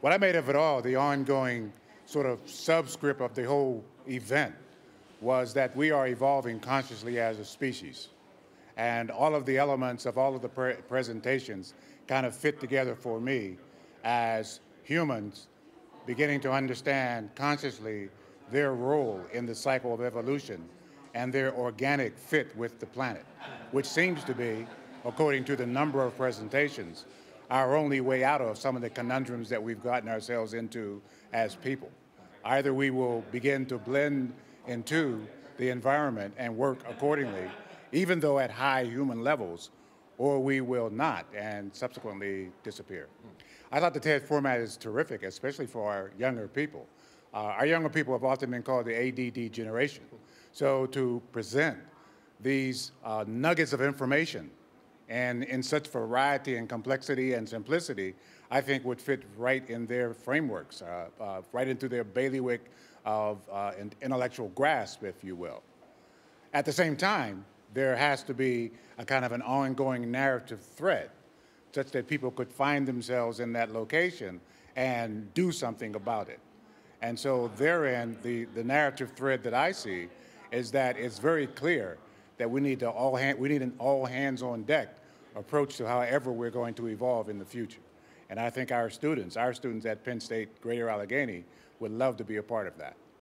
What I made of it all, the ongoing sort of subscript of the whole event, was that we are evolving consciously as a species. And all of the elements of all of the pre presentations kind of fit together for me as humans beginning to understand consciously their role in the cycle of evolution and their organic fit with the planet, which seems to be, according to the number of presentations, our only way out of some of the conundrums that we've gotten ourselves into as people. Either we will begin to blend into the environment and work accordingly, even though at high human levels, or we will not and subsequently disappear. I thought the TED format is terrific, especially for our younger people. Uh, our younger people have often been called the ADD generation. So to present these uh, nuggets of information and in such variety and complexity and simplicity, I think would fit right in their frameworks, uh, uh, right into their bailiwick of uh, intellectual grasp, if you will. At the same time, there has to be a kind of an ongoing narrative thread such that people could find themselves in that location and do something about it. And so therein, the, the narrative thread that I see is that it's very clear that we need to all hand, we need an all hands on deck approach to however we're going to evolve in the future. And I think our students, our students at Penn State Greater Allegheny, would love to be a part of that.